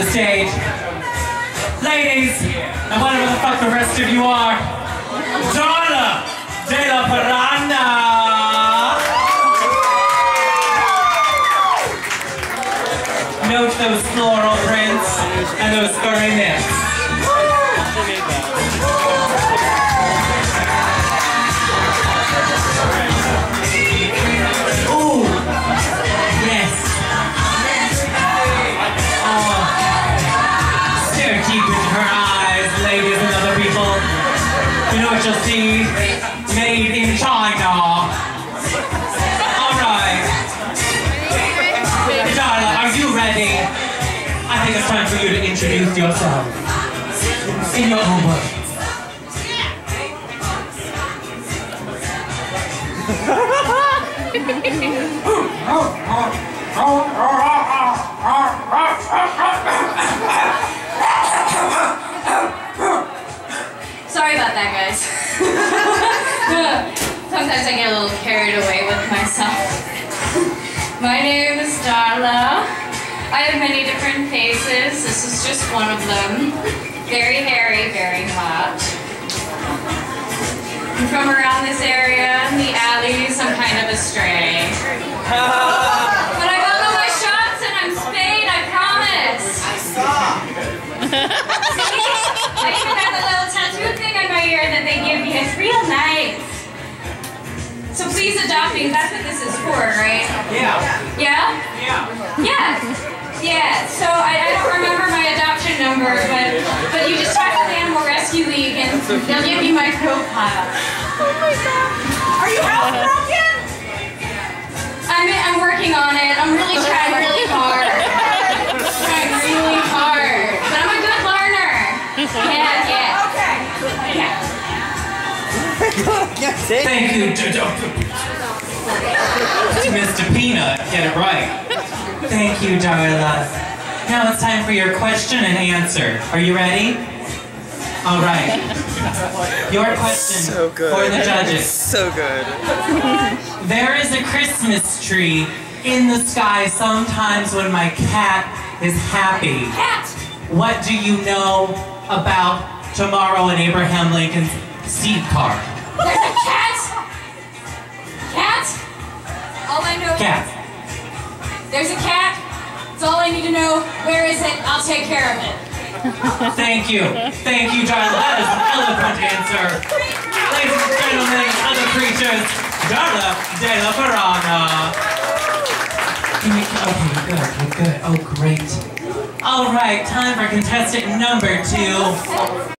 the stage. Ladies, and whatever the fuck the rest of you are, Darla de la Parana! Note those floral prints and those furry mitts. See? Made in China. Alright. Darla, are you ready? I think it's time for you to introduce yourself. In your own words. Sometimes I get a little carried away with myself. My name is Darla. I have many different faces. This is just one of them. Very hairy, very hot. I'm from around this area, in the alleys. I'm kind of a stray. But I got all my shots and I'm spayed, I promise. I even have a little tattoo thing on my ear that they give me. It's real nice. So please adopt me. That's what this is for, right? Yeah, Yeah? yeah. Yeah. Yeah. So I, I don't remember my adoption number, but but you just talk to the Animal Rescue League and they'll give you my profile. Oh Are you Yeah. Thank you, to, to Mr. Peanut. Get it right. Thank you, Darla. Now it's time for your question and answer. Are you ready? All right. Your question So good. for the judges. So good. There is a Christmas tree in the sky sometimes when my cat is happy. Cat. What do you know about tomorrow in Abraham Lincoln's seed car? Cat. There's a cat. That's all I need to know. Where is it? I'll take care of it. Thank you. Thank you, Darla. That is an eloquent answer. Ladies and gentlemen, other creatures, Darla de la. Can you- Okay, good, okay, good. Oh, great. All right, time for contestant number two.